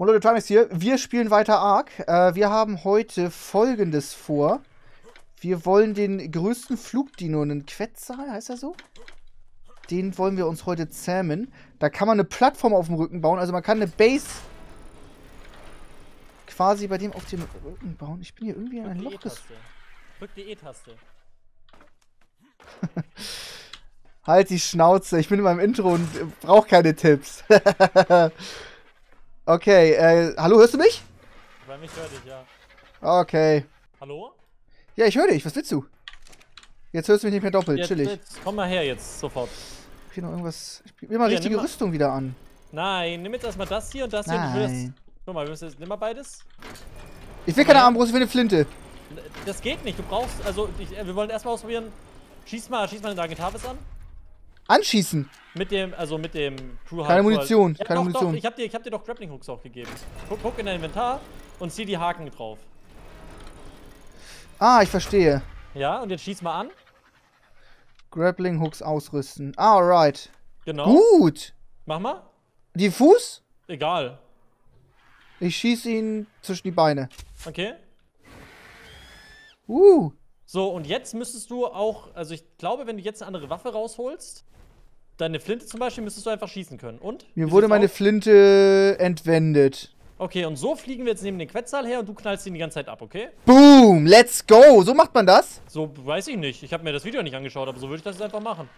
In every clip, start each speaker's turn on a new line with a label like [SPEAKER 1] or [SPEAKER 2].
[SPEAKER 1] Und Leute, Trimax hier. Wir spielen weiter Ark. Äh, wir haben heute folgendes vor. Wir wollen den größten Flugdino, einen Quetzal, heißt er so? Den wollen wir uns heute zähmen. Da kann man eine Plattform auf dem Rücken bauen. Also man kann eine Base quasi bei dem auf dem Rücken bauen. Ich bin hier irgendwie in ein Loch.
[SPEAKER 2] Drück die E-Taste.
[SPEAKER 1] Halt die Schnauze. Ich bin in meinem Intro und brauche keine Tipps. okay, äh, hallo, hörst du mich?
[SPEAKER 2] Bei mich hör dich, ja.
[SPEAKER 1] Okay.
[SPEAKER 2] Hallo?
[SPEAKER 1] Ja, ich höre dich. Was willst du? Jetzt hörst du mich nicht mehr doppelt.
[SPEAKER 2] Jetzt,
[SPEAKER 1] Chillig.
[SPEAKER 2] jetzt komm mal her jetzt, sofort.
[SPEAKER 1] Ich will noch irgendwas. Ich will mal
[SPEAKER 2] Hier,
[SPEAKER 1] richtige
[SPEAKER 2] mal-
[SPEAKER 1] Rüstung wieder an.
[SPEAKER 2] Nein, nimm jetzt erstmal das hier und das hier. will das,
[SPEAKER 1] Nein.
[SPEAKER 2] guck mal, wir müssen jetzt, nimm mal beides.
[SPEAKER 1] Ich will keine Armbrust, ich will eine Flinte.
[SPEAKER 2] Das geht nicht, du brauchst, also, ich, äh, wir wollen erstmal ausprobieren. Schieß mal, schieß mal den Dragentavis an.
[SPEAKER 1] Anschießen.
[SPEAKER 2] Mit dem, also mit dem Crew
[SPEAKER 1] Keine Munition,
[SPEAKER 2] Ja,
[SPEAKER 1] keine
[SPEAKER 2] doch,
[SPEAKER 1] Munition.
[SPEAKER 2] Doch, ich hab dir, ich hab dir doch Grappling Hooks auch gegeben. Guck, guck in dein Inventar und zieh die Haken drauf.
[SPEAKER 1] Ah, ich verstehe.
[SPEAKER 2] Ja, und jetzt schieß mal an.
[SPEAKER 1] Grappling Hooks ausrüsten. Ah, alright.
[SPEAKER 2] Genau.
[SPEAKER 1] Gut.
[SPEAKER 2] Mach mal.
[SPEAKER 1] Diffus?
[SPEAKER 2] Egal.
[SPEAKER 1] Ich schieße ihn zwischen die Beine.
[SPEAKER 2] Okay.
[SPEAKER 1] Uh.
[SPEAKER 2] So, und jetzt müsstest du auch, also ich glaube, wenn du jetzt eine andere Waffe rausholst, deine Flinte zum Beispiel, müsstest du einfach schießen können. Und?
[SPEAKER 1] Mir wurde meine
[SPEAKER 2] aus?
[SPEAKER 1] Flinte entwendet.
[SPEAKER 2] Okay, und so fliegen wir jetzt neben den Quetzal her und du knallst ihn die ganze Zeit ab, okay?
[SPEAKER 1] Boom. Let's go. So macht man das?
[SPEAKER 2] So weiß ich nicht. Ich habe mir das Video nicht angeschaut, aber so würde ich das jetzt einfach machen.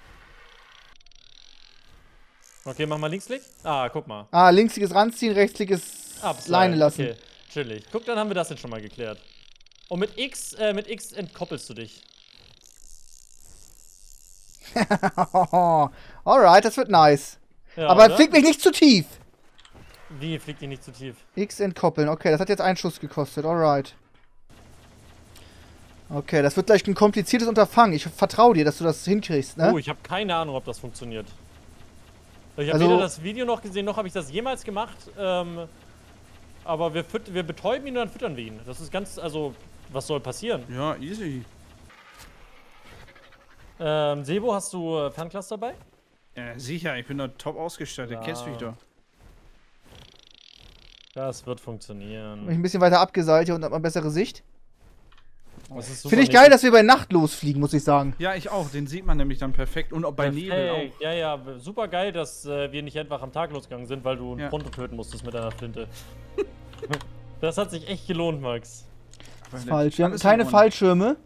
[SPEAKER 2] Okay, mach mal Linksklick. Ah, guck mal.
[SPEAKER 1] Ah, linksklickes ranziehen, rechtsklickes
[SPEAKER 2] Abslide.
[SPEAKER 1] Leine lassen.
[SPEAKER 2] Okay, chillig. Guck, dann haben wir das jetzt schon mal geklärt. Und mit X, äh, mit X entkoppelst du dich.
[SPEAKER 1] alright, das wird nice.
[SPEAKER 2] Ja,
[SPEAKER 1] Aber
[SPEAKER 2] oder?
[SPEAKER 1] flieg mich nicht zu tief.
[SPEAKER 2] Wie fliegt die nicht zu tief?
[SPEAKER 1] X entkoppeln. Okay, das hat jetzt einen Schuss gekostet. Alright. Okay, das wird gleich ein kompliziertes Unterfangen. Ich vertraue dir, dass du das hinkriegst, ne?
[SPEAKER 2] Oh, ich habe keine Ahnung, ob das funktioniert. Ich habe
[SPEAKER 1] Also-
[SPEAKER 2] weder das Video noch gesehen, noch habe ich das jemals gemacht. Ähm, aber wir, wir betäuben ihn und dann füttern wir ihn. Das ist ganz, also, was soll passieren?
[SPEAKER 3] Ja, easy.
[SPEAKER 2] Ähm, Sebo, hast du äh, Ferncluster dabei?
[SPEAKER 3] Ja, sicher, ich bin doch top ausgestattet.
[SPEAKER 2] Ja.
[SPEAKER 3] Kennst mich doch.
[SPEAKER 2] Das wird
[SPEAKER 1] Bin ich
[SPEAKER 2] funktionieren.
[SPEAKER 1] ein bisschen weiter abgeseilt hier und hat man bessere Sicht.
[SPEAKER 2] Das ist super
[SPEAKER 1] Finde ich geil, dass wir bei Nacht losfliegen, muss ich sagen.
[SPEAKER 3] Ja, ich auch. Den sieht man nämlich dann perfekt. Und auch bei Nebel
[SPEAKER 2] Perfekt.
[SPEAKER 3] auch.
[SPEAKER 2] Ja, ja, super geil, dass äh, wir nicht einfach am Tag losgegangen sind, weil du einen
[SPEAKER 3] Ja.
[SPEAKER 2] Pronto töten musstest mit deiner Flinte. das hat sich echt gelohnt, Max.
[SPEAKER 3] Weil
[SPEAKER 1] Falsch. Wir haben keine. Fallschirme.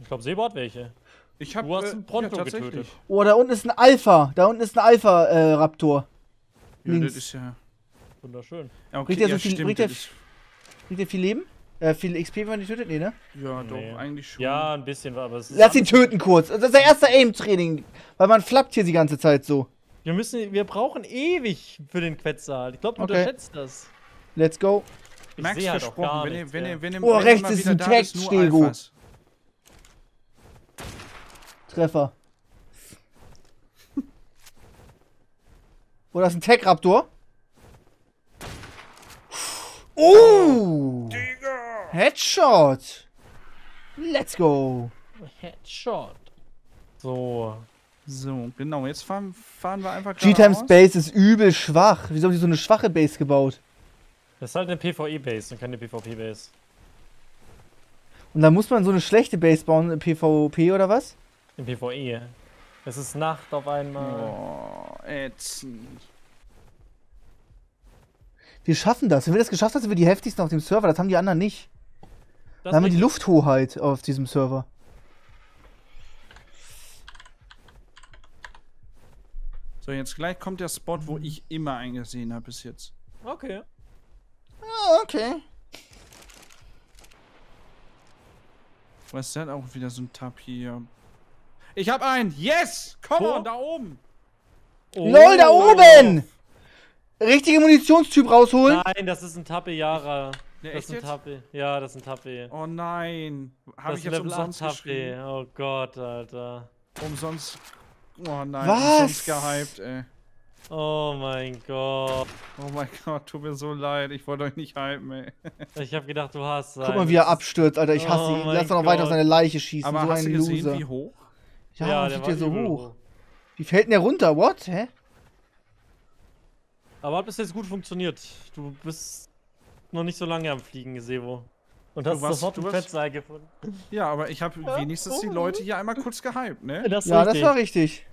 [SPEAKER 2] Ich glaube, Sebo hat welche.
[SPEAKER 3] Ich hab,
[SPEAKER 2] Du hast
[SPEAKER 3] äh,
[SPEAKER 2] einen Pronto
[SPEAKER 3] ja, tatsächlich.
[SPEAKER 2] getötet.
[SPEAKER 1] Oh, da unten ist ein Alpha. Da unten ist ein Alpha-Raptor.
[SPEAKER 3] Ja,
[SPEAKER 1] Links.
[SPEAKER 3] das ist ja.
[SPEAKER 2] Wunderschön.
[SPEAKER 3] ja okay,
[SPEAKER 1] Bringt der so
[SPEAKER 3] ja,
[SPEAKER 1] viel-
[SPEAKER 3] stimmt,
[SPEAKER 1] bringt der
[SPEAKER 3] das ist,
[SPEAKER 1] Kriegt ihr viel Leben? Äh, viel XP, wenn man die tötet? Nee, ne?
[SPEAKER 3] Ja,
[SPEAKER 2] Nee.
[SPEAKER 3] doch, eigentlich schon.
[SPEAKER 2] Ja, ein bisschen, aber es ist.
[SPEAKER 1] Lass ihn töten kurz. Das ist der erste Aim-Training. Weil man flappt hier die ganze Zeit so.
[SPEAKER 2] Wir müssen, wir brauchen ewig für den Quetzal. Ich glaube, du
[SPEAKER 1] Okay.
[SPEAKER 2] unterschätzt das.
[SPEAKER 1] Let's go.
[SPEAKER 2] Ich
[SPEAKER 3] Max
[SPEAKER 2] halt
[SPEAKER 3] versprochen, wenn
[SPEAKER 2] nichts,
[SPEAKER 3] ihr, wenn
[SPEAKER 2] ja.
[SPEAKER 3] ihr, wenn ihr,
[SPEAKER 1] Oh,
[SPEAKER 3] wenn
[SPEAKER 1] rechts ist ein
[SPEAKER 3] da
[SPEAKER 1] Treffer. Oder ist ein Tech-Raptor? Oh! Headshot! Let's go!
[SPEAKER 2] Headshot. So.
[SPEAKER 3] So, genau. Jetzt fahren, fahren wir einfach
[SPEAKER 1] G-Times
[SPEAKER 3] geradeaus.
[SPEAKER 1] Base ist übel schwach. Wieso haben die so eine schwache Base gebaut?
[SPEAKER 2] Das ist halt eine PvE-Base und keine PvP-Base.
[SPEAKER 1] Und da muss man so eine schlechte Base bauen PvP oder was?
[SPEAKER 2] Im PvE. Es ist Nacht auf einmal.
[SPEAKER 3] Oh, ätzend.
[SPEAKER 1] Wir schaffen das. Wenn wir das geschafft haben, sind wir die heftigsten auf dem Server. Das haben die anderen nicht.
[SPEAKER 2] Das
[SPEAKER 1] Da haben wir die Lufthoheit auf diesem Server.
[SPEAKER 3] So, jetzt gleich kommt der Spot, wo ich immer eingesehen habe bis jetzt.
[SPEAKER 2] Okay.
[SPEAKER 1] Ah, okay.
[SPEAKER 3] Was ist denn auch wieder so ein Tab hier? Ich hab einen! Yes! Komm
[SPEAKER 2] Wo?
[SPEAKER 3] on, da oben!
[SPEAKER 1] LOL, da oben! Richtige Munitionstyp rausholen.
[SPEAKER 2] Nein, das ist ein Tappe Yara.
[SPEAKER 3] Ne,
[SPEAKER 2] Das
[SPEAKER 3] echt
[SPEAKER 2] ist ein? Tappe. Ja, das ist ein Tappe.
[SPEAKER 3] Oh nein. Habe
[SPEAKER 2] Das
[SPEAKER 3] ich
[SPEAKER 2] ist
[SPEAKER 3] jetzt
[SPEAKER 2] Level
[SPEAKER 3] umsonst
[SPEAKER 2] 8
[SPEAKER 3] geschrieben.
[SPEAKER 2] Tappe. Oh Gott, Alter.
[SPEAKER 3] Umsonst. Oh nein,
[SPEAKER 1] Was?
[SPEAKER 3] umsonst gehypt, ey.
[SPEAKER 2] Oh mein Gott.
[SPEAKER 3] Oh mein Gott, tut mir so leid. Ich wollte euch nicht hypen, ey.
[SPEAKER 2] Ich hab gedacht, du hast
[SPEAKER 1] Guck mal, wie er abstürzt, Alter. Ich hasse
[SPEAKER 2] Oh
[SPEAKER 1] ihn. Lass doch noch weiter auf seine Leiche schießen.
[SPEAKER 3] Aber
[SPEAKER 1] so
[SPEAKER 3] hast
[SPEAKER 1] ein
[SPEAKER 3] du gesehen,
[SPEAKER 1] Loser.
[SPEAKER 3] wie hoch?
[SPEAKER 1] Ja,
[SPEAKER 2] Ja,
[SPEAKER 1] ja
[SPEAKER 2] der
[SPEAKER 1] der
[SPEAKER 2] war
[SPEAKER 1] so
[SPEAKER 2] übel
[SPEAKER 1] hoch. Wie fällt denn der runter? What? Hä?
[SPEAKER 2] Aber hat bis jetzt gut funktioniert. Du bist noch nicht so lange am Fliegen, Sevo. Und hast
[SPEAKER 3] warst-
[SPEAKER 2] sofort
[SPEAKER 3] du
[SPEAKER 2] ein
[SPEAKER 3] warst-
[SPEAKER 2] Fettseil gefunden.
[SPEAKER 3] Ja, aber ich habe wenigstens die Leute hier einmal kurz gehypt, ne?
[SPEAKER 2] Das
[SPEAKER 1] Ja,
[SPEAKER 2] richtig.
[SPEAKER 1] das war richtig.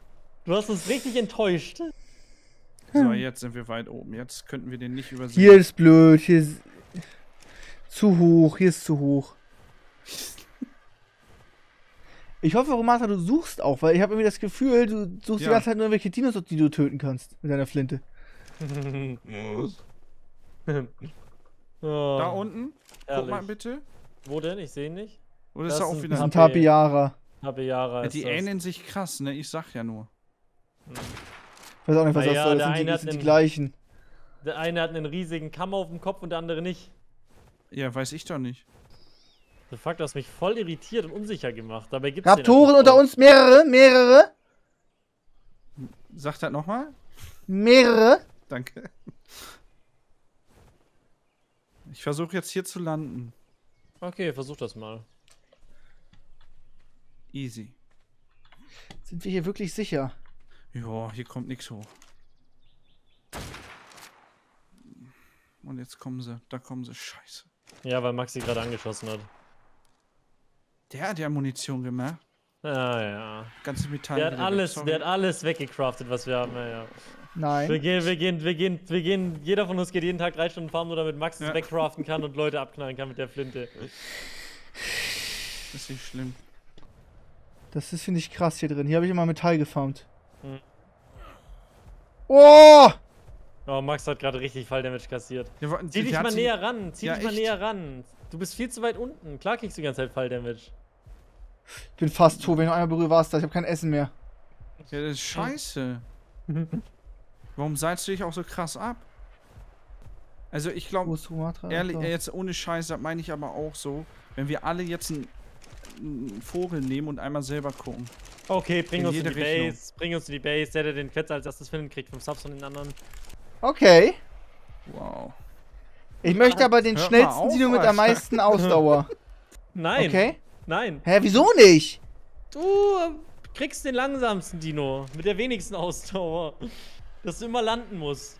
[SPEAKER 2] Du hast uns richtig enttäuscht.
[SPEAKER 3] So, jetzt sind wir weit oben. Jetzt könnten wir den nicht übersehen.
[SPEAKER 1] Hier ist blöd, hier ist zu hoch, hier ist zu hoch. Ich hoffe, Romata, du suchst auch, weil ich habe irgendwie das Gefühl, du suchst
[SPEAKER 3] Ja.
[SPEAKER 1] die ganze Zeit nur irgendwelche Dinos, die du töten kannst mit deiner Flinte.
[SPEAKER 2] oh,
[SPEAKER 3] Da unten? Guck
[SPEAKER 2] herrlich.
[SPEAKER 3] mal bitte.
[SPEAKER 2] Wo denn? Ich sehe ihn nicht.
[SPEAKER 3] Oder
[SPEAKER 2] Das
[SPEAKER 3] ist da auch wieder.
[SPEAKER 1] ein Tapiara.
[SPEAKER 2] Tabiara
[SPEAKER 3] Ja,
[SPEAKER 2] ist
[SPEAKER 3] die
[SPEAKER 2] das.
[SPEAKER 3] ähneln sich krass, ne? Ich sag ja nur.
[SPEAKER 1] Ich weiß auch nicht, was das
[SPEAKER 2] ja,
[SPEAKER 1] soll.
[SPEAKER 2] der
[SPEAKER 1] Das sind, die, das sind die
[SPEAKER 2] einen-
[SPEAKER 1] gleichen.
[SPEAKER 2] Der eine hat einen riesigen Kamm auf dem Kopf und der andere nicht.
[SPEAKER 3] Ja, weiß ich doch nicht.
[SPEAKER 2] The fuck, du hast mich voll irritiert und unsicher gemacht. Dabei gibt's
[SPEAKER 1] Raptoren unter uns, mehrere, mehrere,
[SPEAKER 3] Sag das nochmal.
[SPEAKER 1] mehrere.
[SPEAKER 3] Danke. Ich versuche jetzt hier zu landen.
[SPEAKER 2] Okay, versuch das mal.
[SPEAKER 3] Easy.
[SPEAKER 1] Sind wir hier wirklich sicher?
[SPEAKER 3] Ja, hier kommt nichts hoch. Und jetzt kommen sie. Da kommen sie. Scheiße.
[SPEAKER 2] Ja, weil Maxi gerade angeschossen hat.
[SPEAKER 3] Der hat ja Munition gemacht.
[SPEAKER 2] Ah ja.
[SPEAKER 3] Ganze Metall.
[SPEAKER 2] Der hat
[SPEAKER 3] weg,
[SPEAKER 2] alles, der hat alles weggecraftet, was wir haben. Ja, ja. Wir
[SPEAKER 1] Nein.
[SPEAKER 2] gehen, wir gehen, wir gehen, wir gehen, jeder von uns geht jeden Tag drei Stunden farmen, nur damit Max es
[SPEAKER 3] Ja.
[SPEAKER 2] wegcraften kann und Leute abknallen kann mit der Flinte.
[SPEAKER 3] ist nicht schlimm.
[SPEAKER 1] Das ist, finde ich, krass hier drin. Hier habe ich immer Metall gefarmt.
[SPEAKER 2] Hm.
[SPEAKER 1] Oh!
[SPEAKER 2] Oh, Max hat gerade richtig Falldamage kassiert.
[SPEAKER 3] Ja,
[SPEAKER 2] Zieh dich mal näher ran, zieh
[SPEAKER 3] Ja,
[SPEAKER 2] dich mal
[SPEAKER 3] echt?
[SPEAKER 2] näher ran. Du bist viel zu weit unten. Klar kriegst du die ganze Zeit Falldamage.
[SPEAKER 1] Ich bin fast tot. Wenn ich noch einmal berühre, war es das. Ich habe kein Essen mehr.
[SPEAKER 3] Ja, das ist scheiße. Warum seilst du dich auch so krass ab? Also ich
[SPEAKER 1] Wo
[SPEAKER 3] glaube, ehrlich, jetzt ohne Scheiß, das meine ich aber auch so, wenn wir alle jetzt einen, einen Vogel nehmen und einmal selber gucken.
[SPEAKER 2] Okay, bring
[SPEAKER 3] In
[SPEAKER 2] uns in die
[SPEAKER 3] Richtung.
[SPEAKER 2] Base. Bring uns in die Base. Der, der den Quetzer als erstes findet, kriegt 5 Subs von den anderen.
[SPEAKER 1] Okay.
[SPEAKER 3] Wow.
[SPEAKER 1] Ich möchte aber den
[SPEAKER 3] Hört
[SPEAKER 1] schnellsten
[SPEAKER 3] auf,
[SPEAKER 1] Dino mit am meisten Ausdauer.
[SPEAKER 2] Nein.
[SPEAKER 1] Okay?
[SPEAKER 2] Nein.
[SPEAKER 1] Hä, wieso nicht?
[SPEAKER 2] Du kriegst den langsamsten Dino. Mit der wenigsten Ausdauer. Dass du immer landen musst.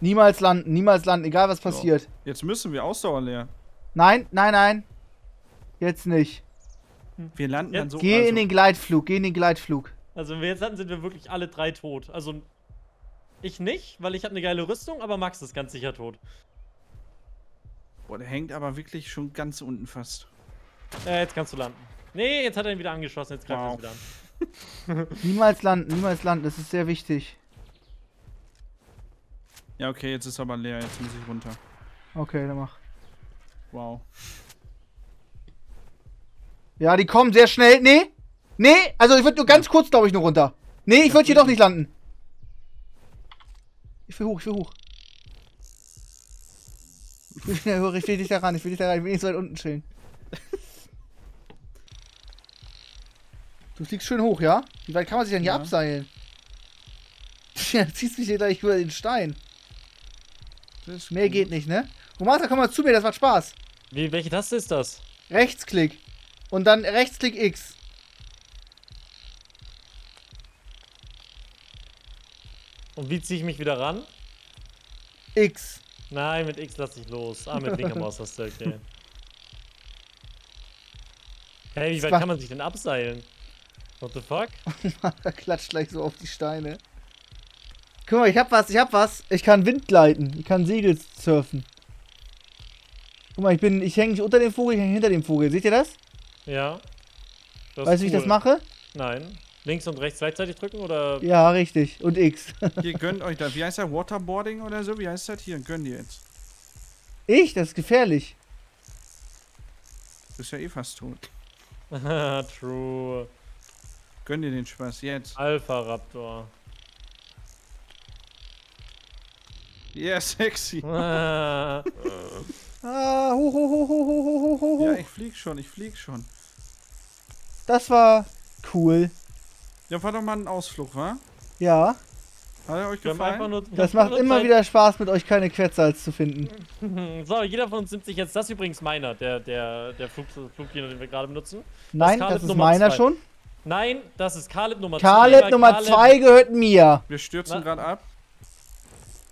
[SPEAKER 1] Niemals landen, niemals landen, egal was passiert.
[SPEAKER 3] Jetzt müssen wir Ausdauer leer.
[SPEAKER 1] Nein, nein, nein. Jetzt nicht.
[SPEAKER 3] Wir landen dann
[SPEAKER 2] Jetzt
[SPEAKER 3] so.
[SPEAKER 1] Geh
[SPEAKER 3] also,
[SPEAKER 1] in den Gleitflug, geh in den Gleitflug.
[SPEAKER 2] Also wenn wir jetzt landen, sind wir wirklich alle drei tot. Also ich nicht, weil ich habe eine geile Rüstung, aber Max ist ganz sicher tot.
[SPEAKER 3] Boah, der hängt aber wirklich schon ganz unten fast.
[SPEAKER 2] Äh, jetzt kannst du landen. Nee, jetzt hat er ihn wieder angeschossen, jetzt greift er
[SPEAKER 3] Wow.
[SPEAKER 2] es wieder an.
[SPEAKER 1] Niemals landen, niemals landen, das ist sehr wichtig.
[SPEAKER 3] Ja, okay, jetzt ist aber leer. Jetzt muss ich runter.
[SPEAKER 1] Okay, dann mach.
[SPEAKER 3] Wow.
[SPEAKER 1] Ja, die kommen sehr schnell. Nee. Nee, also ich würde nur ganz kurz, glaube ich, nur runter. Nee, ich würde hier doch nicht landen. Ich will hoch, ich will hoch. Ich will schnell hoch, ich will nicht da ran, ich will nicht da ran, ich will nicht so weit unten chillen. Du fliegst schön hoch, ja? Wie weit kann man sich denn hier
[SPEAKER 3] Ja.
[SPEAKER 1] abseilen? Ja, ziehst mich hier gleich über den Stein. Mehr
[SPEAKER 3] gut.
[SPEAKER 1] geht nicht, ne? Romata, komm mal zu mir, das macht Spaß.
[SPEAKER 2] Wie, welche Taste ist das?
[SPEAKER 1] Rechtsklick. Und dann Rechtsklick X.
[SPEAKER 2] Und wie ziehe ich mich wieder ran?
[SPEAKER 1] X.
[SPEAKER 2] Nein, mit X lasse ich los. Ah, mit linker Maustaste, okay. Hey, wie weit kann man sich denn abseilen? What the fuck?
[SPEAKER 1] er klatscht gleich so auf die Steine. Guck mal, ich hab was, ich hab was. Ich kann Wind gleiten. Ich kann Segel surfen. Guck mal, ich bin, ich hänge nicht unter dem Vogel, ich hänge hinter dem Vogel. Seht ihr das?
[SPEAKER 2] Ja. Das
[SPEAKER 1] weißt du, wie ich das
[SPEAKER 2] cool.
[SPEAKER 1] mache?
[SPEAKER 2] Nein. Links und rechts gleichzeitig drücken oder?
[SPEAKER 1] Ja, richtig. Und X.
[SPEAKER 3] Hier gönnt euch das. Wie heißt das? Waterboarding oder so? Wie heißt das? Hier, gönn dir jetzt.
[SPEAKER 1] ich? Das ist gefährlich.
[SPEAKER 3] Du bist ja eh fast tot.
[SPEAKER 2] True.
[SPEAKER 3] Gönn dir den Spaß jetzt.
[SPEAKER 2] Alpha Raptor.
[SPEAKER 3] Yeah, sexy.
[SPEAKER 2] Ah,
[SPEAKER 1] Ah, hoch, hoch, hoch, hoch, hoch, hoch, hoch,
[SPEAKER 3] Ja,
[SPEAKER 1] hoch.
[SPEAKER 3] ich flieg schon, ich flieg schon.
[SPEAKER 1] Das war cool.
[SPEAKER 3] Ja, war doch mal ein Ausflug, wa?
[SPEAKER 1] Ja.
[SPEAKER 3] Hat er euch gefallen?
[SPEAKER 2] nur,
[SPEAKER 1] Das macht immer
[SPEAKER 2] Zeit-
[SPEAKER 1] wieder Spaß, mit euch keine Quetzals zu finden.
[SPEAKER 2] So, jeder von uns nimmt sich jetzt. Das ist übrigens meiner, der, der, der Flug, den wir gerade benutzen.
[SPEAKER 1] Nein,
[SPEAKER 2] Kaleb
[SPEAKER 1] das ist
[SPEAKER 2] Nummer
[SPEAKER 1] meiner
[SPEAKER 2] zwei.
[SPEAKER 1] schon.
[SPEAKER 2] Nein, das ist Kaleb Nummer 2.
[SPEAKER 1] Kaleb Nummer 2 gehört mir.
[SPEAKER 3] Wir stürzen gerade ab.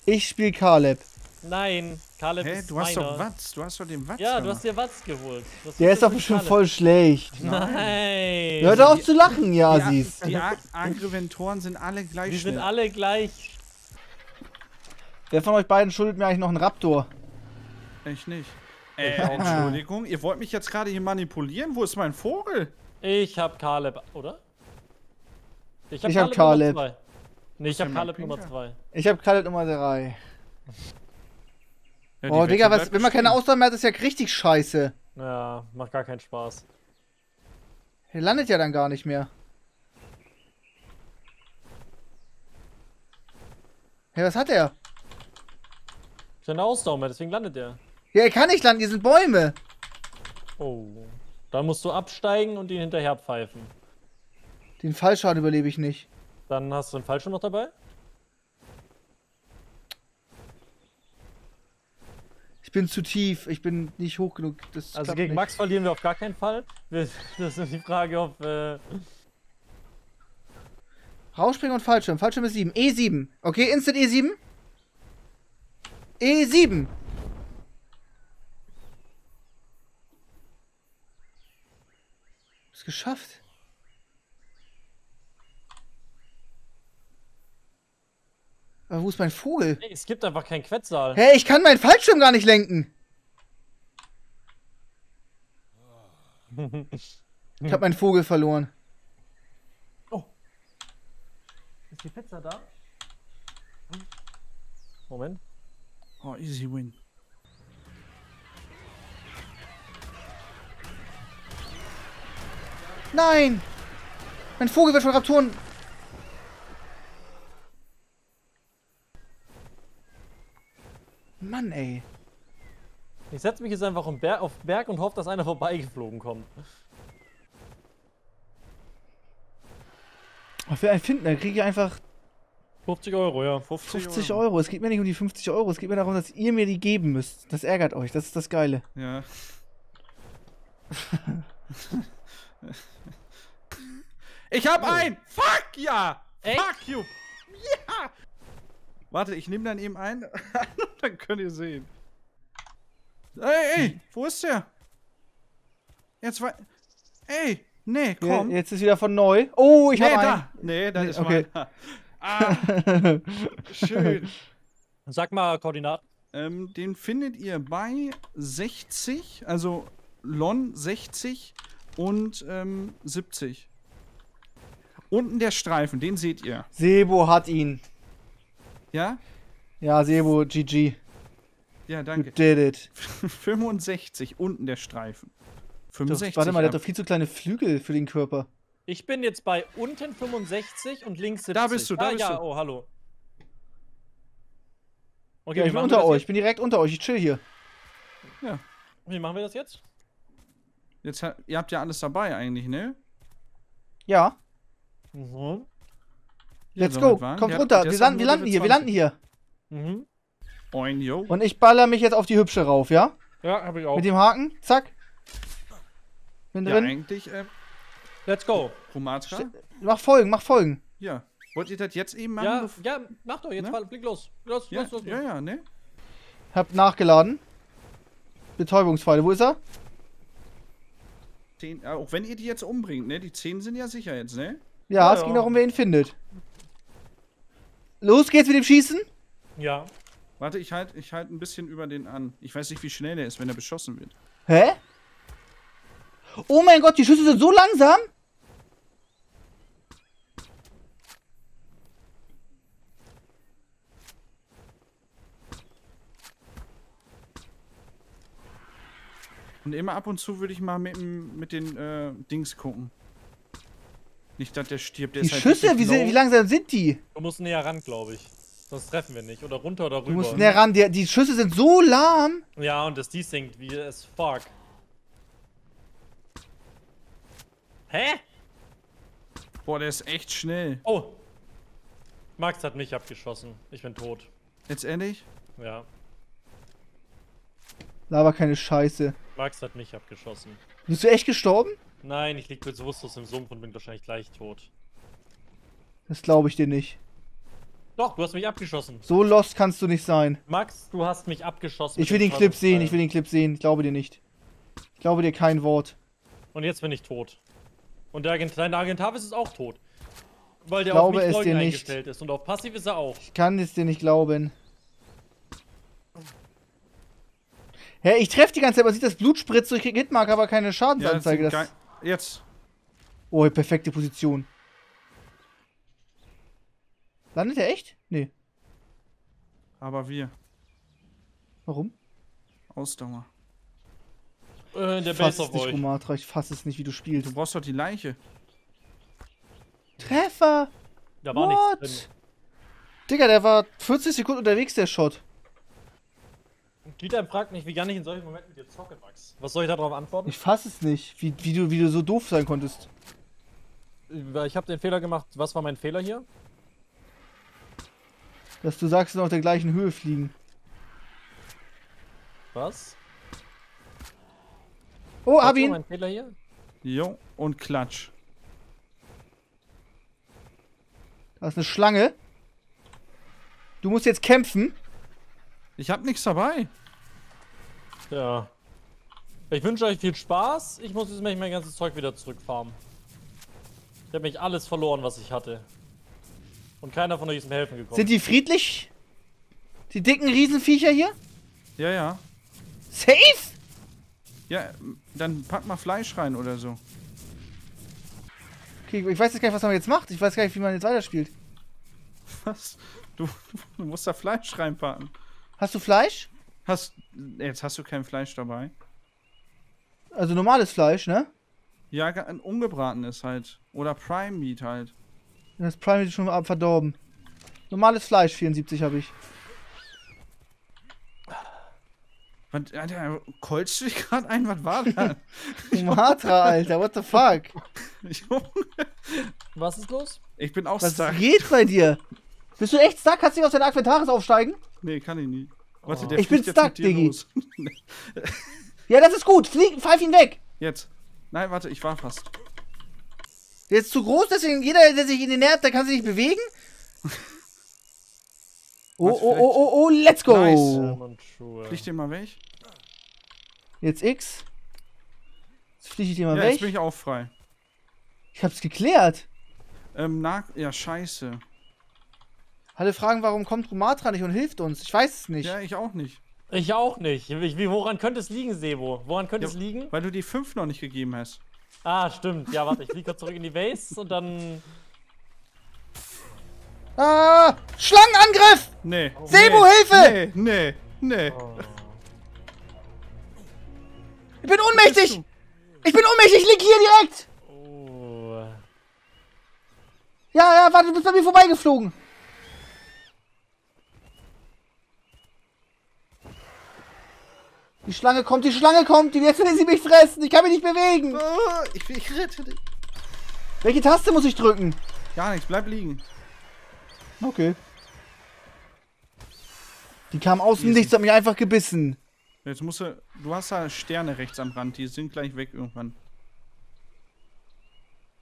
[SPEAKER 1] Ich spiele Caleb.
[SPEAKER 2] Nein, Caleb
[SPEAKER 3] Hä,
[SPEAKER 2] ist
[SPEAKER 3] du hast
[SPEAKER 2] meiner.
[SPEAKER 3] doch Watz. Du hast doch den Watz.
[SPEAKER 2] Ja, du
[SPEAKER 3] gemacht.
[SPEAKER 2] hast dir Watz geholt. Das
[SPEAKER 1] Der ist doch bestimmt
[SPEAKER 2] Caleb.
[SPEAKER 1] voll schlecht.
[SPEAKER 2] Nein.
[SPEAKER 1] Hört auf zu lachen, ja,
[SPEAKER 3] Die,
[SPEAKER 1] siehst.
[SPEAKER 3] Die Ag Agriventoren sind alle gleich
[SPEAKER 2] Wir sind
[SPEAKER 3] schnell.
[SPEAKER 2] alle gleich.
[SPEAKER 1] Wer von euch beiden schuldet mir eigentlich noch einen Raptor?
[SPEAKER 3] Ich nicht. Äh, Entschuldigung, ihr wollt mich jetzt gerade hier manipulieren? Wo ist mein Vogel?
[SPEAKER 2] Ich hab Caleb, oder? Ich hab
[SPEAKER 1] Ich hab
[SPEAKER 2] Nummer
[SPEAKER 1] Caleb.
[SPEAKER 2] zwei. Nee, ich hab Caleb Nummer
[SPEAKER 3] Pinker?
[SPEAKER 2] 2.
[SPEAKER 1] Ich habe Caleb Nummer 3.
[SPEAKER 3] Ja,
[SPEAKER 1] Oh, Digga, was, wenn man keine. Ausdauer mehr hat, ist ja richtig scheiße.
[SPEAKER 2] Ja, macht gar keinen Spaß.
[SPEAKER 1] Der landet ja dann gar nicht mehr. Hey, was hat er?
[SPEAKER 2] Ich hab eine Ausdauer mehr, deswegen landet er.
[SPEAKER 1] Ja, er kann nicht landen, hier sind Bäume.
[SPEAKER 2] Oh. Dann musst du absteigen und ihn hinterher pfeifen.
[SPEAKER 1] Den Fallschaden überlebe ich nicht.
[SPEAKER 2] Dann hast du den Fallschirm noch dabei?
[SPEAKER 1] Ich bin zu tief, ich bin nicht hoch genug. Das
[SPEAKER 2] Also gegen
[SPEAKER 1] nicht.
[SPEAKER 2] Max verlieren wir auf gar keinen Fall. Das ist die Frage, ob. Äh,
[SPEAKER 1] Rausspringen und Fallschirm. Fallschirm ist 7. E7. Okay, Instant E E7. E7. Geschafft. Aber wo ist mein Vogel?
[SPEAKER 2] nee, es gibt einfach keinen Quetzal.
[SPEAKER 1] Hä, ich kann meinen Fallschirm gar nicht lenken. Ich habe meinen Vogel verloren.
[SPEAKER 2] Ist die Pizza da? Moment.
[SPEAKER 3] Oh, easy win.
[SPEAKER 1] Nein! Mein Vogel wird von Raptoren. Mann, ey.
[SPEAKER 2] Ich setze mich jetzt einfach auf Berg, auf Berg und hoffe, dass einer vorbeigeflogen kommt.
[SPEAKER 1] Was will ein finden? Da kriege ich einfach
[SPEAKER 2] 50 Euro, ja.
[SPEAKER 3] 50,
[SPEAKER 1] 50 Euro. Es geht mir nicht um die 50 Euro. Es geht mir darum, dass ihr mir die geben müsst. Das ärgert euch. Das ist das Geile.
[SPEAKER 3] Ja. ich hab ein! Fuck ja!
[SPEAKER 2] Echt?
[SPEAKER 3] Fuck you! Ja! Warte, ich nehme dann eben ein, dann könnt ihr sehen. Ey, ey, wo ist der? Jetzt war. Ey, nee,
[SPEAKER 1] Ja,
[SPEAKER 3] komm.
[SPEAKER 1] jetzt ist wieder von neu. Oh, ich
[SPEAKER 3] nee,
[SPEAKER 1] habe
[SPEAKER 3] da. Nee, da
[SPEAKER 1] Nee,
[SPEAKER 3] ist
[SPEAKER 1] okay.
[SPEAKER 3] meiner. Ah,
[SPEAKER 1] einen.
[SPEAKER 3] schön.
[SPEAKER 2] Sag mal Koordinaten.
[SPEAKER 3] Ähm, den findet ihr bei 60, also Lon 60 und ähm, 70. Unten der Streifen, den seht ihr.
[SPEAKER 1] Sebo hat ihn.
[SPEAKER 3] Ja?
[SPEAKER 1] Ja, Sebo, GG.
[SPEAKER 3] Ja,
[SPEAKER 1] You
[SPEAKER 3] danke.
[SPEAKER 1] did it.
[SPEAKER 3] 65, unten der Streifen.
[SPEAKER 1] Das,
[SPEAKER 3] 65.
[SPEAKER 1] warte mal, der hat doch viel zu kleine Flügel für den Körper.
[SPEAKER 2] Ich bin jetzt bei unten 65 und links 70.
[SPEAKER 3] Da bist du, da
[SPEAKER 2] ah,
[SPEAKER 3] bist
[SPEAKER 2] ja,
[SPEAKER 3] du.
[SPEAKER 2] oh, hallo. Okay,
[SPEAKER 1] Ja, ich bin unter euch. Ich bin direkt unter euch. Ich chill hier.
[SPEAKER 3] ja.
[SPEAKER 2] Wie machen wir das jetzt?
[SPEAKER 3] Jetzt, ihr habt ja alles dabei eigentlich, ne?
[SPEAKER 1] Ja,
[SPEAKER 2] Mhm.
[SPEAKER 1] Let's go. Kommt
[SPEAKER 3] Der-
[SPEAKER 1] runter. Wir landen, wir landen hier. Wir
[SPEAKER 3] 20.
[SPEAKER 1] landen hier.
[SPEAKER 2] Mhm.
[SPEAKER 3] Oin, yo.
[SPEAKER 1] Und ich baller mich jetzt auf die Hübsche rauf, ja?
[SPEAKER 2] Ja, hab ich auch.
[SPEAKER 1] Mit dem Haken. Zack. Bin
[SPEAKER 3] Ja,
[SPEAKER 1] drin.
[SPEAKER 3] eigentlich, äh,
[SPEAKER 2] Let's go.
[SPEAKER 3] Romatra?
[SPEAKER 1] Mach Folgen, mach Folgen.
[SPEAKER 3] Ja. Wollt ihr das jetzt eben machen?
[SPEAKER 2] Ja, ja, mach doch jetzt
[SPEAKER 3] Ne?
[SPEAKER 2] mal, flieg los. Los,
[SPEAKER 3] ja,
[SPEAKER 2] los, los.
[SPEAKER 3] ja, ja, ne?
[SPEAKER 1] Hab nachgeladen. Betäubungspfeile. Wo ist er?
[SPEAKER 3] Zehn, äh, auch wenn ihr die jetzt umbringt, ne? Die 10 sind ja sicher jetzt, ne?
[SPEAKER 1] Ja,
[SPEAKER 2] Ja,
[SPEAKER 1] es
[SPEAKER 2] ja.
[SPEAKER 1] ging darum, wer ihn findet. Los geht's mit dem Schießen.
[SPEAKER 2] Ja.
[SPEAKER 3] Warte, ich halt, ich halt ein bisschen über den an. Ich weiß nicht, wie schnell der ist, wenn er beschossen wird.
[SPEAKER 1] Hä? Oh mein Gott, die Schüsse sind so langsam.
[SPEAKER 3] Und immer ab und zu würde ich mal mit, dem- mit den äh, Dings gucken. Nicht, dass der stirbt. Der
[SPEAKER 1] Die
[SPEAKER 3] ist halt
[SPEAKER 1] Schüsse,
[SPEAKER 3] wirklich
[SPEAKER 1] wie, sind, wie langsam sind die?
[SPEAKER 2] Du musst näher ran, glaube ich. Sonst treffen wir nicht. Oder runter oder rüber.
[SPEAKER 1] Du musst näher ran. Die, die Schüsse sind so lahm.
[SPEAKER 2] Ja, und das die sinkt wie as fuck. Hä?
[SPEAKER 3] Boah, der ist echt schnell.
[SPEAKER 2] Oh. Max hat mich abgeschossen. Ich bin tot.
[SPEAKER 3] Jetzt ehrlich?
[SPEAKER 2] Ja.
[SPEAKER 1] Laber keine Scheiße.
[SPEAKER 2] Max hat mich abgeschossen.
[SPEAKER 1] Bist du echt gestorben?
[SPEAKER 2] Nein, ich lieg bewusstlos im Sumpf und bin wahrscheinlich gleich tot.
[SPEAKER 1] Das glaube ich dir nicht.
[SPEAKER 2] Doch, du hast mich abgeschossen.
[SPEAKER 1] So lost kannst du nicht sein.
[SPEAKER 2] Max, du hast mich abgeschossen.
[SPEAKER 1] Ich will den Clip sehen, ich will den Clip sehen. Ich glaube dir nicht. Ich glaube dir kein Wort.
[SPEAKER 2] Und jetzt bin ich tot. Und der Agent, dein Agentavis ist auch tot. Weil der
[SPEAKER 1] Glaube
[SPEAKER 2] auf mich
[SPEAKER 1] es
[SPEAKER 2] Folgen
[SPEAKER 1] dir nicht.
[SPEAKER 2] eingestellt ist. Und auf passiv ist er auch.
[SPEAKER 1] Ich kann es dir nicht glauben. Hä, ich treffe die ganze Zeit, man sieht das Blut spritzt, ich krieg Hitmark, aber keine
[SPEAKER 3] Ja, das
[SPEAKER 1] Schadensanzeige.
[SPEAKER 3] sind
[SPEAKER 1] das
[SPEAKER 3] geil- Jetzt.
[SPEAKER 1] oh, perfekte Position. Landet er echt? Nee.
[SPEAKER 3] Aber wir.
[SPEAKER 1] Warum?
[SPEAKER 3] Ausdauer.
[SPEAKER 2] Äh, der
[SPEAKER 1] Ich fass
[SPEAKER 2] Base
[SPEAKER 1] es
[SPEAKER 2] auf
[SPEAKER 1] nicht,
[SPEAKER 2] euch.
[SPEAKER 1] Romatra, ich fass es nicht, wie du spielst.
[SPEAKER 3] Du brauchst doch die Leiche.
[SPEAKER 1] Treffer!
[SPEAKER 2] Da war
[SPEAKER 1] What?
[SPEAKER 2] nichts drin.
[SPEAKER 1] Digga, der war 40 Sekunden unterwegs, der Shot.
[SPEAKER 2] Dieter fragt mich, wie gar nicht in solchen Momenten mit dir zocke, Max. Was soll ich darauf antworten?
[SPEAKER 1] Ich fass es nicht, wie, wie, du, wie du so doof sein konntest.
[SPEAKER 2] Weil ich habe den Fehler gemacht. Was war mein Fehler hier?
[SPEAKER 1] Dass du sagst, auf der gleichen Höhe fliegen.
[SPEAKER 2] Was?
[SPEAKER 1] Oh, hab
[SPEAKER 2] war
[SPEAKER 1] ihn!
[SPEAKER 2] mein Fehler hier?
[SPEAKER 3] Jo, und Klatsch.
[SPEAKER 1] Da ist eine Schlange. Du musst jetzt kämpfen.
[SPEAKER 3] Ich hab nichts dabei.
[SPEAKER 2] Ja. Ich wünsche euch viel Spaß. Ich muss jetzt nämlich mein ganzes Zeug wieder zurückfarmen. Ich habe mich alles verloren, was ich hatte. Und keiner von euch ist mir helfen gekommen.
[SPEAKER 1] Sind die friedlich? Die dicken Riesenviecher hier?
[SPEAKER 3] Ja, ja.
[SPEAKER 1] Safe?
[SPEAKER 3] Ja, dann pack mal Fleisch rein oder so.
[SPEAKER 1] Okay, ich weiß jetzt gar nicht, was man jetzt macht. Ich weiß gar nicht, wie man jetzt weiterspielt.
[SPEAKER 3] Was? Du, du musst da Fleisch reinpacken.
[SPEAKER 1] Hast du Fleisch?
[SPEAKER 3] Hast. Jetzt hast du kein Fleisch dabei.
[SPEAKER 1] Also normales Fleisch, ne?
[SPEAKER 3] Ja, ein ungebratenes halt. Oder Prime Meat halt.
[SPEAKER 1] Das Prime ist schon ab verdorben. Normales Fleisch, 74 habe ich.
[SPEAKER 3] Was, Alter, kolzt du dich gerade ein? Was war das?
[SPEAKER 1] Sumatra, Alter, what the fuck?
[SPEAKER 3] Junge,
[SPEAKER 2] Was ist los?
[SPEAKER 3] ich bin auch
[SPEAKER 1] Was
[SPEAKER 3] stuck.
[SPEAKER 1] geht bei dir? Bist du echt stuck? Kannst du nicht aus deinem Aquentaris aufsteigen?
[SPEAKER 3] Nee, kann ich nie. Warte, der
[SPEAKER 1] Ich bin
[SPEAKER 3] fliegt jetzt
[SPEAKER 1] stuck, Diggi. Ja, das ist gut. Flieg, pfeif ihn weg.
[SPEAKER 3] Jetzt. Nein, warte, ich war fast.
[SPEAKER 1] Der ist zu groß, deswegen jeder, der sich in den nähert, der kann sich nicht bewegen. Oh,
[SPEAKER 3] Warte,
[SPEAKER 1] oh, oh, oh, oh, let's go.
[SPEAKER 3] Nice. Flieg den mal weg.
[SPEAKER 1] Jetzt X. Jetzt fliege ich dir mal
[SPEAKER 3] Ja,
[SPEAKER 1] weg.
[SPEAKER 3] jetzt bin ich auch frei.
[SPEAKER 1] Ich hab's geklärt.
[SPEAKER 3] Ähm, na, ja, scheiße.
[SPEAKER 1] Alle fragen, warum kommt Rumatra nicht und hilft uns? Ich weiß es nicht.
[SPEAKER 3] Ja, ich auch nicht.
[SPEAKER 2] Ich auch nicht. Ich, wie, woran könnte es liegen, Sebo? Woran könnte
[SPEAKER 3] Ja,
[SPEAKER 2] es liegen?
[SPEAKER 3] Weil du die 5 noch nicht gegeben hast.
[SPEAKER 2] Ah, stimmt. Ja, warte, ich fliege kurz zurück in die Base und dann.
[SPEAKER 1] Ah! Schlangenangriff!
[SPEAKER 3] Nee.
[SPEAKER 1] Sebo,
[SPEAKER 3] nee,
[SPEAKER 1] Hilfe!
[SPEAKER 3] Nee, nee, nee.
[SPEAKER 2] Oh.
[SPEAKER 1] Ich bin ohnmächtig! Ich bin ohnmächtig, ich lieg hier direkt!
[SPEAKER 2] oh.
[SPEAKER 1] Ja, ja, warte, du bist bei mir vorbeigeflogen. Die Schlange kommt, die Schlange kommt, die jetzt will sie mich fressen. Ich kann mich nicht bewegen.
[SPEAKER 3] Oh, ich, ich rette dich.
[SPEAKER 1] Welche Taste muss ich drücken?
[SPEAKER 3] Gar nichts, bleib liegen.
[SPEAKER 1] Okay. Die kam aus dem. Nichts, hat mich einfach gebissen.
[SPEAKER 3] Jetzt musst du. Du hast da Sterne rechts am Rand, die sind gleich weg irgendwann.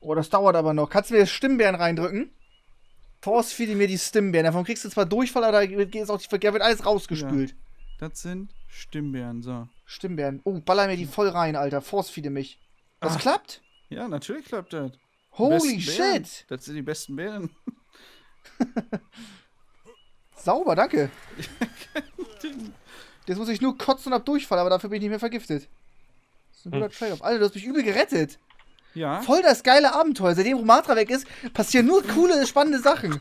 [SPEAKER 1] Oh, das dauert aber noch. Kannst du mir das Stimmbären reindrücken? Force feed mir die Stimmbären. Davon kriegst du zwar Durchfall, aber da geht es auch die Verkehr, wird alles rausgespült.
[SPEAKER 3] Das sind Stimmbären, so.
[SPEAKER 1] Stimmbären. Oh, baller mir die voll rein, Alter. Force feed mich. Das
[SPEAKER 3] Ah.
[SPEAKER 1] klappt?
[SPEAKER 3] Ja, natürlich klappt das.
[SPEAKER 1] Holy shit.
[SPEAKER 3] Das sind die besten Bären.
[SPEAKER 1] Sauber, danke. Jetzt muss ich nur kotzen und hab Durchfall, aber dafür bin ich nicht mehr vergiftet. Das ist ein guter
[SPEAKER 2] Hm.
[SPEAKER 1] Trade-off. Alter, du hast mich übel gerettet.
[SPEAKER 3] Ja.
[SPEAKER 1] Voll das geile Abenteuer. Seitdem Romatra weg ist, passieren nur coole, spannende Sachen.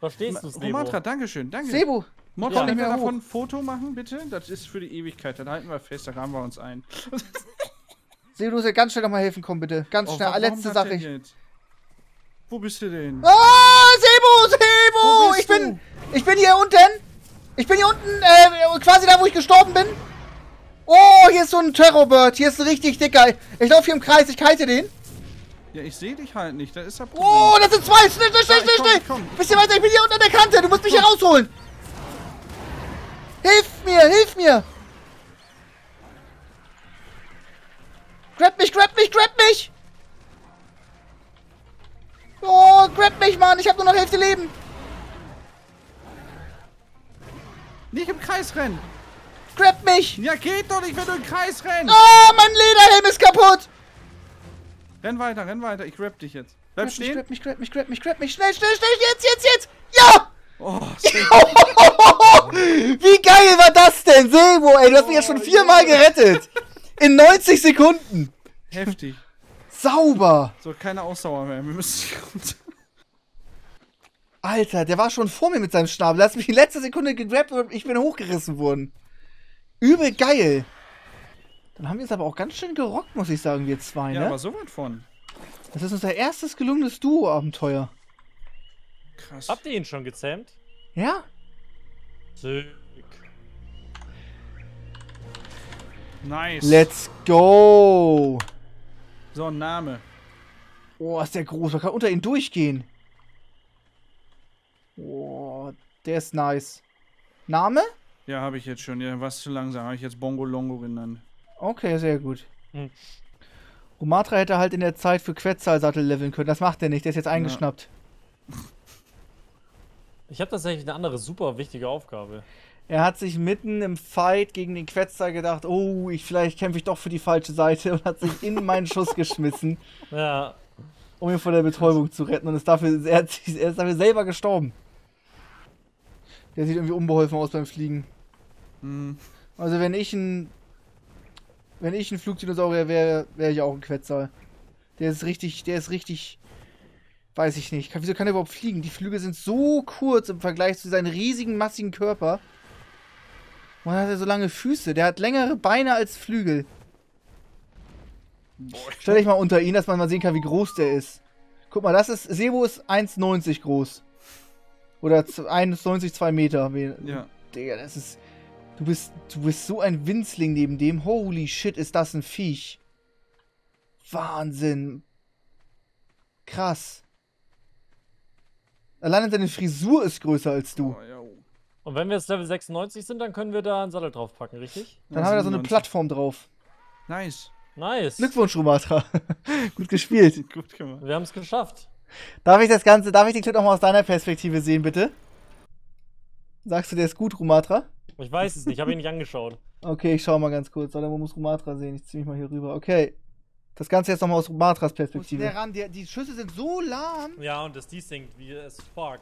[SPEAKER 2] Verstehst du es, Sebo?
[SPEAKER 3] Romatra, Dankeschön, danke.
[SPEAKER 1] Sebo,
[SPEAKER 3] Mock,
[SPEAKER 2] Ja.
[SPEAKER 3] kann ich
[SPEAKER 1] nicht
[SPEAKER 3] mir
[SPEAKER 1] mehr
[SPEAKER 3] davon ein Foto machen, bitte? Das ist für die Ewigkeit. Dann halten wir fest, da haben wir uns ein.
[SPEAKER 1] Sebo, du musst ja ganz schnell nochmal helfen kommen, bitte. Ganz
[SPEAKER 3] Oh,
[SPEAKER 1] schnell.
[SPEAKER 3] warum
[SPEAKER 1] letzte Sache.
[SPEAKER 3] jetzt? Wo bist du denn?
[SPEAKER 1] Ah, Sebo, Sebo!
[SPEAKER 3] Wo bist
[SPEAKER 1] Ich bin,
[SPEAKER 3] du?
[SPEAKER 1] ich bin hier unten. Ich bin hier unten, äh, quasi da, wo ich gestorben bin. Oh, hier ist so ein Terrorbird. Hier ist ein richtig dicker. Ich laufe hier im Kreis. Ich kite den.
[SPEAKER 3] Ja, ich sehe dich halt nicht. Das ist Problem.
[SPEAKER 1] Oh, das sind zwei. Schnell, schnell, schnell, schnell,
[SPEAKER 3] komm,
[SPEAKER 1] schnell.
[SPEAKER 3] komm,
[SPEAKER 1] Bisschen weiter. Ich bin hier unten an der Kante. Du musst mich hier rausholen. Hilf mir, hilf mir. Grab mich, grab mich, grab mich. Oh, grab mich, Mann. Ich habe nur noch Hälfte Leben.
[SPEAKER 3] Nicht im Kreis rennen.
[SPEAKER 1] Grab mich.
[SPEAKER 3] Ja, geht doch nicht, wenn du im Kreis rennst.
[SPEAKER 1] Ah, mein Lederhelm ist kaputt.
[SPEAKER 3] Renn weiter, renn weiter. Ich grab dich jetzt. Bleib
[SPEAKER 1] Grab mich,
[SPEAKER 3] stehen.
[SPEAKER 1] grab mich, grab mich, grab mich, grab mich. Schnell, schnell, schnell. Jetzt, jetzt, jetzt. Ja.
[SPEAKER 3] Oh.
[SPEAKER 1] Wie geil war das denn, Sebo? Ey, du hast mich ja schon viermal gerettet. In 90 Sekunden.
[SPEAKER 3] heftig.
[SPEAKER 1] Sauber.
[SPEAKER 3] So, keine Ausdauer mehr. Wir müssen runter.
[SPEAKER 1] Alter, der war schon vor mir mit seinem Schnabel. Er hat mich in letzter Sekunde gegrabt und ich bin hochgerissen worden. Übel geil. Dann haben wir es aber auch ganz schön gerockt, muss ich sagen, wir zwei,
[SPEAKER 3] Ja,
[SPEAKER 1] ne?
[SPEAKER 3] aber so was von.
[SPEAKER 1] Das ist unser erstes gelungenes Duo-Abenteuer.
[SPEAKER 3] Krass.
[SPEAKER 2] Habt ihr ihn schon gezähmt?
[SPEAKER 1] Ja?
[SPEAKER 2] Sick.
[SPEAKER 3] Nice.
[SPEAKER 1] Let's go.
[SPEAKER 3] so, ein Name.
[SPEAKER 1] Oh, ist der groß. Man kann unter ihn durchgehen. Oh, der ist nice. Name?
[SPEAKER 3] Ja, habe ich jetzt schon. Ja, was zu langsam. Habe ich jetzt Bongo Longo genannt.
[SPEAKER 1] Okay, sehr gut.
[SPEAKER 2] Hm.
[SPEAKER 1] Romatra hätte halt in der Zeit für Quetzalsattel leveln können. Das macht er nicht. Der ist jetzt eingeschnappt.
[SPEAKER 2] Ich habe tatsächlich eine andere super wichtige Aufgabe.
[SPEAKER 1] Er hat sich mitten im Fight gegen den Quetzal gedacht, oh, ich, vielleicht kämpfe ich doch für die falsche Seite und hat sich in meinen Schuss geschmissen,
[SPEAKER 2] Ja,
[SPEAKER 1] um ihn vor der Betäubung zu retten und ist dafür, er, hat sich, er ist dafür selber gestorben. Der sieht irgendwie unbeholfen aus beim Fliegen.
[SPEAKER 3] Hm.
[SPEAKER 1] Also wenn ich ein wenn ich ein Flugdinosaurier wäre, wäre ich auch ein Quetzal. Der ist richtig, der ist richtig, weiß ich nicht. Wieso kann er überhaupt fliegen? Die Flügel sind so kurz im Vergleich zu seinem riesigen, massigen Körper. Und hat er so lange Füße. Der hat längere Beine als Flügel. Stell dich mal unter ihn, dass man mal sehen kann, wie groß der ist. Guck mal, das ist, Sebo ist 1,90 groß. Oder 1,90, 2 Meter.
[SPEAKER 3] Ja.
[SPEAKER 1] Digga, das ist. Du bist, du bist so ein Winzling neben dem. Holy shit, ist das ein Viech. Wahnsinn. Krass. Alleine deine Frisur ist größer als du.
[SPEAKER 3] Oh, ja.
[SPEAKER 2] und wenn wir jetzt Level 96 sind, dann können wir da einen Sattel draufpacken, richtig?
[SPEAKER 1] Dann haben wir da so eine
[SPEAKER 3] 97.
[SPEAKER 1] Plattform drauf.
[SPEAKER 3] Nice.
[SPEAKER 2] Nice.
[SPEAKER 1] Glückwunsch, Rumatra. Gut gespielt.
[SPEAKER 3] Gut gemacht.
[SPEAKER 2] Wir haben es geschafft.
[SPEAKER 1] Darf ich das Ganze, darf ich den Clip nochmal aus deiner Perspektive sehen, bitte? Sagst du, der ist gut, Rumatra?
[SPEAKER 2] Ich weiß es nicht, ich habe ihn nicht angeschaut.
[SPEAKER 1] Okay, ich schau mal ganz kurz. Oder man muss Rumatra sehen. Ich zieh mich mal hier rüber. Okay. Das Ganze jetzt nochmal aus Rumatras Perspektive. Der ran, die, die Schüsse sind so lahm.
[SPEAKER 2] Ja, und das desinkt wie es fuck.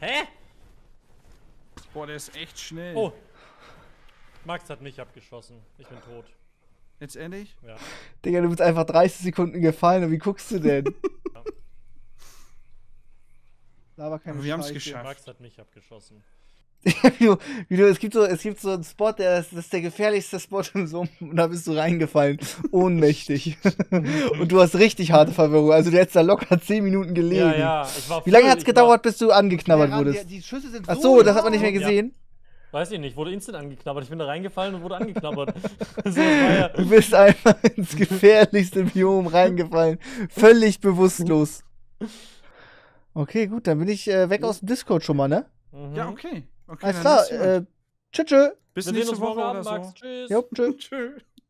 [SPEAKER 2] Hä?
[SPEAKER 3] Boah, der ist echt schnell.
[SPEAKER 2] Oh. Max hat mich abgeschossen. Ich bin tot.
[SPEAKER 3] Jetzt ehrlich?
[SPEAKER 2] Ja.
[SPEAKER 1] Digga, du bist einfach 30 Sekunden gefallen. Und wie guckst du denn? Da war keine
[SPEAKER 3] wir haben's
[SPEAKER 1] Scheiße.
[SPEAKER 3] geschafft.
[SPEAKER 2] Max hat mich abgeschossen.
[SPEAKER 1] wie du, wie du, es, gibt so, es gibt so einen Spot, der ist, das ist der gefährlichste Spot im Sumpf. Und da bist du reingefallen. Ohnmächtig. und du hast richtig harte Verwirrung. Also du hättest da locker 10 Minuten gelegen.
[SPEAKER 2] Ja, ja. Ich war
[SPEAKER 1] Wie lange
[SPEAKER 2] ich war-
[SPEAKER 1] gedauert, bis du angeknabbert
[SPEAKER 4] Rand,
[SPEAKER 1] wurdest?
[SPEAKER 4] der- Die Schüsse sind
[SPEAKER 1] Ach
[SPEAKER 4] so
[SPEAKER 1] so, das hat man nicht mehr
[SPEAKER 2] Ja.
[SPEAKER 1] gesehen.
[SPEAKER 2] Weiß ich nicht, wurde instant angeknabbert. Ich bin da reingefallen und wurde angeknabbert. war ja,
[SPEAKER 1] Du bist einfach ins gefährlichste Biom reingefallen. Völlig bewusstlos. Okay, gut, dann bin ich äh, weg aus dem Discord schon mal, ne?
[SPEAKER 2] mhm.
[SPEAKER 3] Ja, okay. okay
[SPEAKER 1] Alles klar, äh, tschüss, tschüss.
[SPEAKER 3] Bis nächste Woche
[SPEAKER 2] morgen
[SPEAKER 3] oder so.
[SPEAKER 2] Max. Tschüss.
[SPEAKER 1] Jo, tschüss.
[SPEAKER 3] Tschüss.